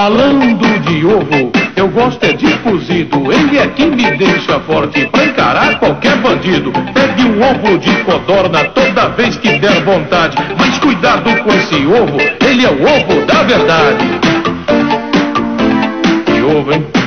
Falando de ovo, eu gosto é de cozido. Ele é que me deixa forte pra encarar qualquer bandido. Pegue um ovo de codorna toda vez que der vontade. Mas cuidado com esse ovo, ele é o ovo da verdade. Que ovo, hein?